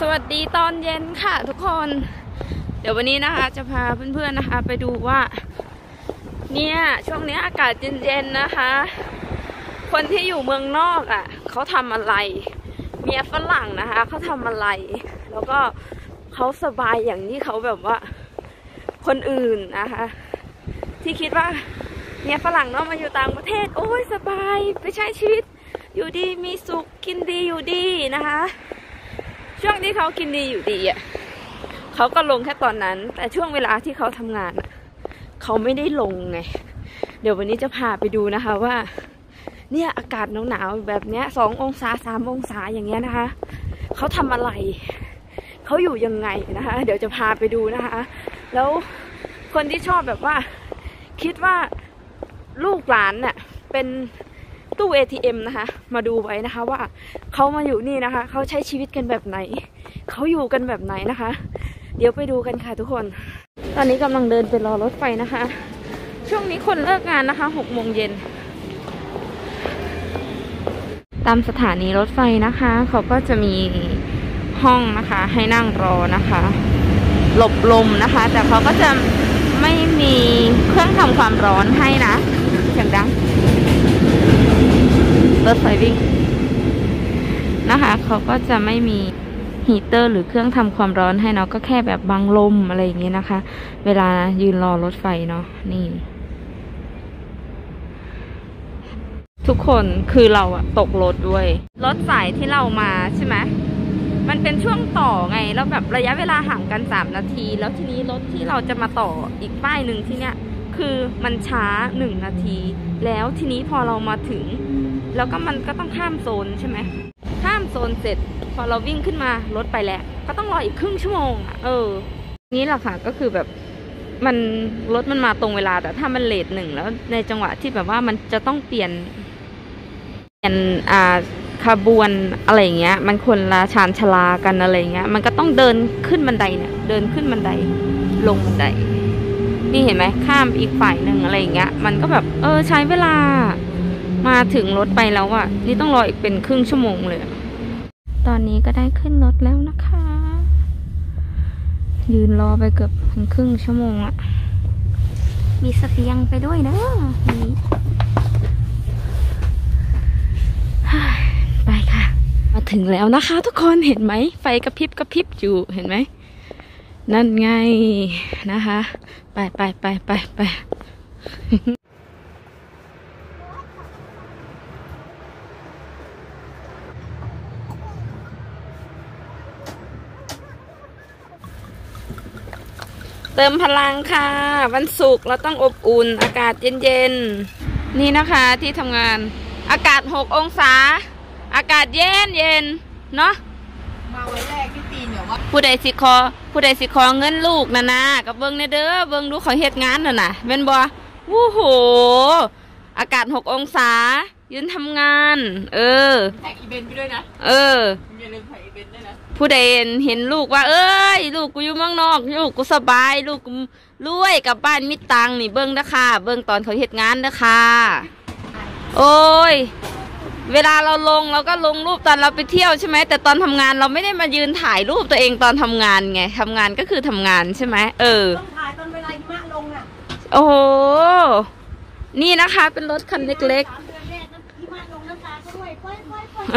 สวัสดีตอนเย็นค่ะทุกคน เดี๋ยววันนี้นะคะจะพาเพื่อนๆนะคะ ไปดูว่า เนี่ยช่วงนี้อากาศเย็นๆนะคะ คนที่อยู่เมืองนอกอะ่ะเขาทำอะไร เมียฝรั่งนะคะเขาทำอะไร แล้วก็เขาสบายอย่างที่เขาแบบว่า คนอื่นนะคะ ที่คิดว่าเมียฝรั่งเนาะมาอยู่ต่างประเทศ โอ้ยสบายไปใช้ชีวิต อยู่ดีมีสุขกินดีอยู่ดีนะคะ ช่วงที่เขากินดีอยู่ดีอะเขาก็ลงแค่ตอนนั้น แต่ช่วงเวลาที่เขาทำงานเขาไม่ได้ลงไง เดี๋ยววันนี้จะพาไปดูนะคะว่า เนี่ยอากาศหนาวๆแบบเนี้ยสององศาสามองศาอย่างเงี้ยนะคะเขาทำอะไรเขาอยู่ยังไงนะคะ เดี๋ยวจะพาไปดูนะคะ แล้วคนที่ชอบแบบว่า คิดว่าลูกหลานเน่ะเป็น ตู้ ATM นะคะ มาดูไว้นะคะว่าเขามาอยู่นี่นะคะ เขาใช้ชีวิตกันแบบไหน เขาอยู่กันแบบไหนนะคะ เดี๋ยวไปดูกันค่ะทุกคน ตอนนี้กำลังเดินไปรอรถไฟนะคะ ช่วงนี้คนเลิกงานนะคะหกโมงเย็น ตามสถานีรถไฟนะคะ เขาก็จะมีห้องนะคะให้นั่งรอนะคะ หลบลมนะคะ แต่เขาก็จะไม่มีเครื่องทำความร้อนให้นะเสียงดัง รถไฟวิ่งนะคะเขาก็จะไม่มีฮีเตอร์หรือเครื่องทำความร้อนให้เนาะก็แค่แบบบังลมอะไรอย่างเงี้ยนะคะ เวลายืนรอรถไฟเนาะนี่ ทุกคนคือเราอะตกรถด้วย รถสายที่เรามาใช่ไหมมันเป็นช่วงต่อไงแล้วแบบระยะเวลาห่างกันสามนาที แล้วทีนี้รถที่เราจะมาต่ออีกป้ายหนึ่งที่เนี้ยคือมันช้าหนึ่งนาที แล้วทีนี้พอเรามาถึง แล้วก็มันก็ต้องข้ามโซนใช่ไหมข้ามโซนเสร็จ พอเราวิ่งขึ้นมารถไปแล้ว ก็ต้องรออีกครึ่งชั่วโมงอะเออ นี่แหละค่ะก็คือแบบมันรถมันมาตรงเวลา แต่ถ้ามันเลทหนึ่งแล้วในจังหวะที่แบบว่ามันจะต้องเปลี่ยนเปลี่ยนอ่าขบวนอะไรเงี้ย มันควรละชานชลากันอะไรเงี้ย มันก็ต้องเดินขึ้นบันไดเนี่ย เดินขึ้นบันไดลงบันได นี่เห็นไหมข้ามอีกฝ่ายหนึ่งอะไรเงี้ย มันก็แบบ เออใช้เวลา มาถึงรถไปแล้วอะนี่ต้องรออีกเป็นครึ่งชั่วโมงเลย ตอนนี้ก็ได้ขึ้นรถแล้วนะคะ ยืนรอไปเกือบถึงครึ่งชั่วโมงอะมีเสเปียงไปด้วยนะนี่ไปค่ะ มาถึงแล้วนะคะ ทุกคนเห็นไหม ไฟกระพริบกระพริบอยู่เห็นไหม นั่นไงนะคะ ไปไปไปไปไป เติมพลังค่ะ วันศุกร์เราต้องอบอุ่น อากาศเย็นๆ นี่นะคะที่ทำงาน อากาศ 6 องศา อากาศเย็นเย็นๆเนาะมาไว้แรกที่ตีนเนี่ยว่าผู้ใดสิขอผู้ใดสิขอเงินลูกนะนะกับเบิ้งในเด้อเบิ้งดูเขาเฮ็ดงานน่ะนะเป็นบ่วู้โห อากาศ 6 องศา ยืนทำงาน เออ แท็กอีเวนต์ไปด้วยนะเออ อย่าลืมแท็กอีเวนต์ด้วยนะผู้ใดเห็นลูกว่า เอ้ย ลูกกูอยู่เมืองนอก ลูกกูสบาย ลูกกูรวยกลับบ้านมิตรตังค์นี่เบิ้งนะค่ะ เบิ้งตอนเขาเฮ็ดงานนะค่ะโอ้ย เวลาเราลงเราก็ลงรูปตอนเราไปเที่ยวใช่ไหมแต่ตอนทำงานเราไม่ได้มายืนถ่ายรูปตัวเองตอนทำงานไงทำงานก็คือทำงานใช่ไหมเออ ต้องถ่ายตอนเวลาหิมะลงอะ โอ้โห นี่นะคะเป็นรถคันเล็กส เ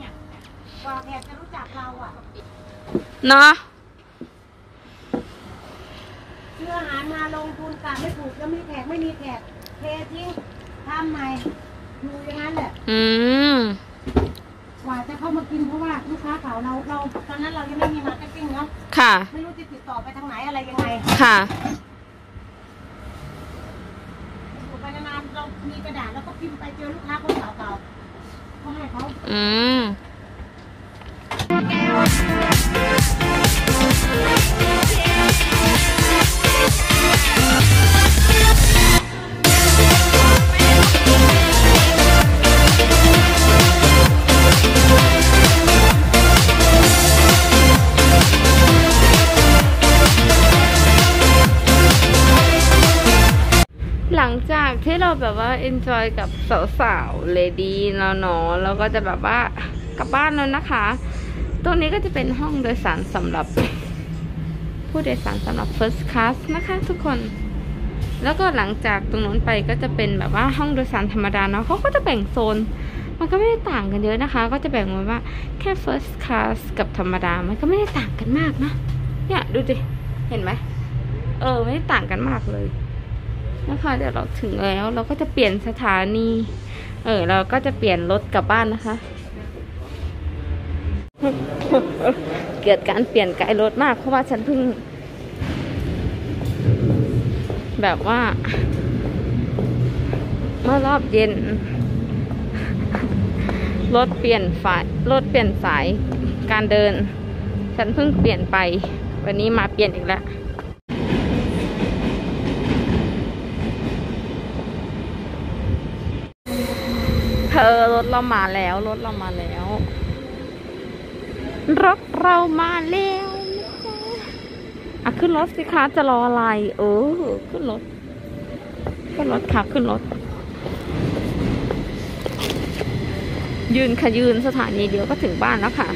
นี้ยกว่าแขกจะรู้จักเราอะเนาะซื้ออาหารมาลงทุนกะไม่ถูกแล้วไม่แขกไม่มีแขกเททิ้งทำใหม่อยู่อย่างนั้นแหละอืมกว่าจะเข้ามากินเพราะว่าลูกค้าเก่าเราเราตอนนั้นเรายังไม่มี marketing เนาะค่ะ ไม่รู้จะติดต่อไปทางไหนอะไรยังไงค่ะ อยู่ไปนานเรามีกระดาษแล้วก็พิมพ์ไปเจอลูกค้าคนเก่าๆก็ให้เขาอืม ที่เราแบบว่า enjoy กับสาวๆเลดี้เนาเนาะแล้วก็จะแบบว่ากลับบ้านแล้วนะคะ ตรงนี้ก็จะเป็นห้องโดยสารสำหรับ ผู้โดยสารสำหรับ first class นะคะทุกคน แล้วก็หลังจากตรงนู้นไปก็จะเป็นแบบว่าห้องโดยสารธรรมดาเนาะเขาก็จะแบ่งโซน มันก็ไม่ได้ต่างกันเยอะนะคะ ก็จะแบ่งไว้ว่าแค่ first class กับธรรมดา มันก็ไม่ได้ต่างกันมากนะเนี่ยดูดิ เห็นไหม เออ ไม่ได้ต่างกันมากเลย นะคะเดี๋ยวเราถึงแล้วเราก็จะเปลี่ยนสถานี เออ เราก็จะเปลี่ยนรถกลับบ้านนะคะ เกิดการเปลี่ยนไกลรถมากเพราะว่าฉันเพิ่ง แบบว่า เมื่อรอบเย็นรถเปลี่ยนฝายรถเปลี่ยนสายการเดิน ฉันเพิ่งเปลี่ยนไป วันนี้มาเปลี่ยนอีกแล้ว เธอรถเรามาแล้ว รถเรามาแล้ว รถเรามาแล้วนะจ๊ะอะขึ้นรถสิคะจะรออะไร เออ ขึ้นรถ ขึ้นรถค่ะ ขึ้นรถ ยืนค่ะยืนสถานีเดียวก็ถึงบ้านแล้วค่ะ